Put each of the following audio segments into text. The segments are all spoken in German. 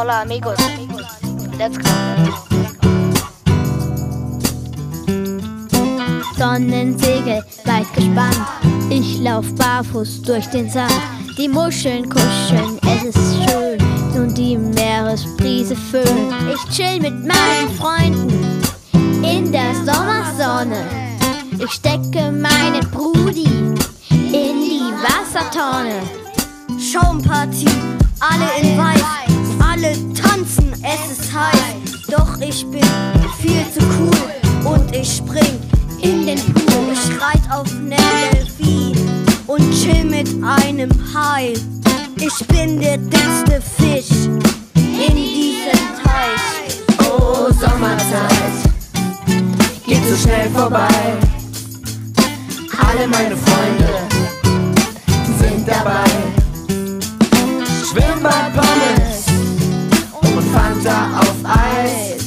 Hola amigos. Let's go. Sonnensegel weit gespannt. Ich lauf barfuß durch den Sand. Die Muscheln kuscheln, es ist schön. Und die Meeresbrise föhnt. Ich chill mit meinen Freunden in der Sommersonne. Ich stecke meinen Brudi in die Wassertonne. Schaumparty, alle in weiß, alle tanzen, es ist heiß. Doch ich bin viel zu cool und ich spring in den Pool. Ich reit auf Delfin und chill mit einem Hai. Ich bin der dickste Fisch in diesem Teich. Oh, Sommerzeit geht so schnell vorbei. Alle meine Freunde sind dabei. Fanta auf Eis.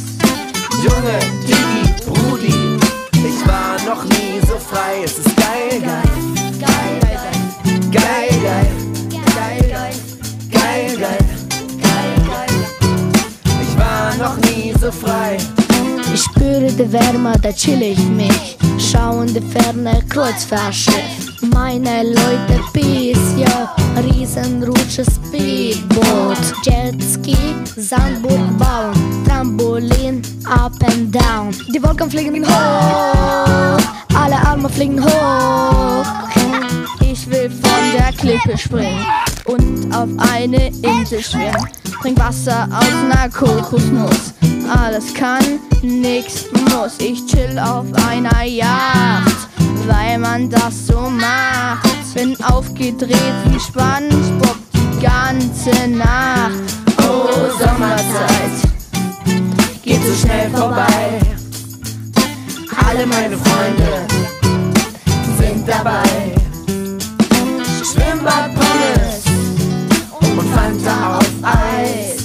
Junge, Digi, Brudi, ich war noch nie so frei. Es ist geil, geil, geil, geil, geil, geil, geil, geil, geil. Ich war noch nie so frei. Ich spüre die Wärme, da chill ich mich. Schau in die Ferne, Kreuzfahrtschiff. Meine Leute, Peace, ja. Riesenrutsche Speedboot. Sandburg bauen. Trampolin, up and down. Die Wolken fliegen hoch. Alle Arme fliegen hoch. Ich will von der Klippe springen und auf eine Insel schwimmen. Trink Wasser aus ner Kokosnuss. Alles kann, nix muss. Ich chill auf einer Yacht, weil man das so macht. Bin aufgedreht wie SpongeBob die ganze Nacht. Geht so schnell vorbei. Alle meine Freunde sind dabei. Schwimmbad, Pommes und Fanta auf Eis.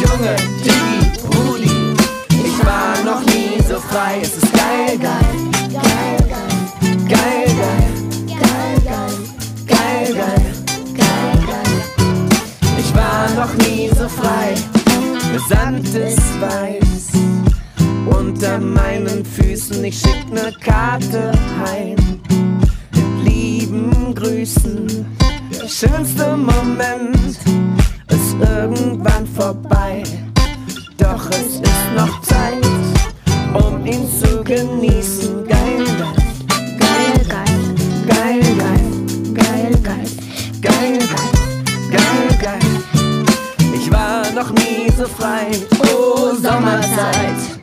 Junge, Digi, Brudi, ich war noch nie so frei. Es ist geil, geil, geil, geil, geil, geil, geil, geil, geil, geil, geil. Ich war noch nie so frei brisantes Weiß unter meinen Füßen. Ich schick ne Karte heim mit lieben Grüßen. Der schönste Moment ist irgendwann vorbei, doch es ist noch Zeit, um ihn zu genießen. Geil, geil, geil, geil, geil, geil, geil, geil. geil. So frei. Oh, Sommerzeit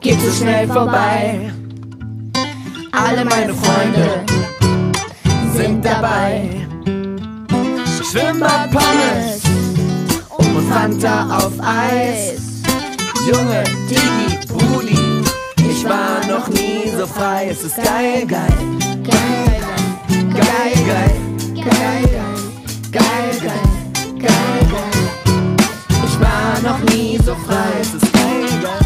geht so schnell vorbei. Alle meine Freunde sind dabei. Schwimmbad, Pommes und Fanta auf Eis. Junge, Digi, Brudi, ich war noch nie so frei. Es ist geil, geil, war noch nie so frei. Es ist geil,